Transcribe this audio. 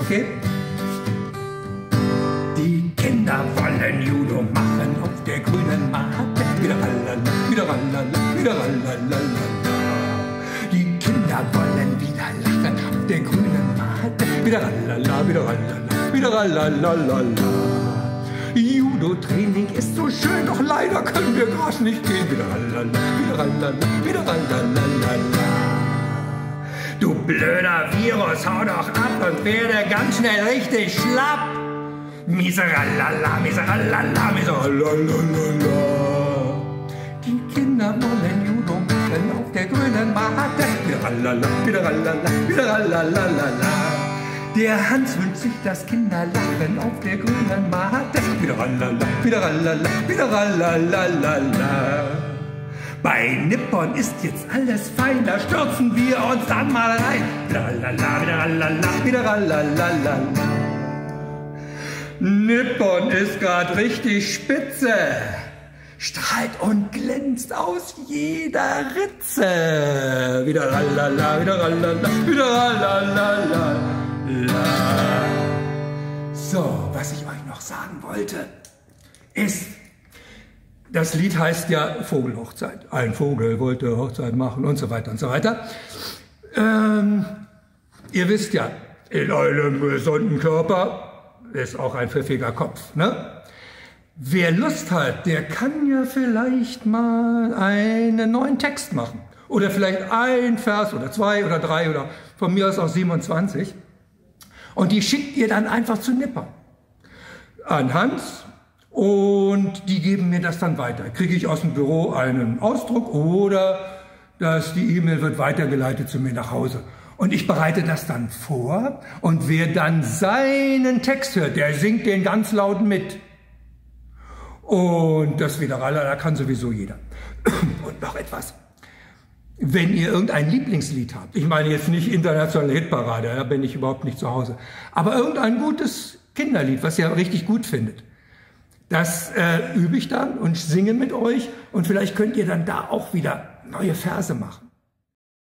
Okay? Die Kinder wollen Judo machen auf der grünen Matte. Wieder rallala, wieder rallala, wieder rallala. Die Kinder wollen wieder lachen auf der grünen Matte. Wieder rallala, wieder rallala, wieder rallala. Judo-Training ist so schön, doch leider können wir gerade nicht gehen. Wieder rallala, wieder rallala, wieder rallala. Du blöder Virus, hau doch ab und werde ganz schnell richtig schlapp. Miseralala, miseralala, miseralala. Die Kinder wollen Judo machen auf der grünen Matte. Miseralala, miseralala, miseralala. Der Hans wünscht sich das Kinderlachen auf der grünen Matte. Miseralala, miseralala, miseralala. Bei Nippon ist jetzt alles fein, da stürzen wir uns dann mal rein. Wideralala, wideralala, wideralala. Nippon ist grad richtig spitze, strahlt und glänzt aus jeder Ritze. Wideralala, wideralala, wideralala. So, was ich euch noch sagen wollte, ist, das Lied heißt ja Vogelhochzeit. Ein Vogel wollte Hochzeit machen und so weiter und so weiter. Ähm, ihr wisst ja, in einem gesunden Körper ist auch ein pfiffiger Kopf. Ne? Wer Lust hat, der kann ja vielleicht mal einen neuen Text machen. Oder vielleicht ein Vers oder zwei oder drei oder von mir aus auch 27. Und die schickt ihr dann einfach zu Nipper. An Hans und die geben mir das dann weiter. Kriege ich aus dem Büro einen Ausdruck oder dass die E-Mail wird weitergeleitet zu mir nach Hause. Und ich bereite das dann vor und wer dann seinen Text hört, der singt den ganz laut mit. Und das Wideralla, da kann sowieso jeder. Und noch etwas. Wenn ihr irgendein Lieblingslied habt, ich meine jetzt nicht internationale Hitparade, da bin ich überhaupt nicht zu Hause, aber irgendein gutes Kinderlied, was ihr richtig gut findet, das äh, übe ich dann und singe mit euch und vielleicht könnt ihr dann da auch wieder neue Verse machen.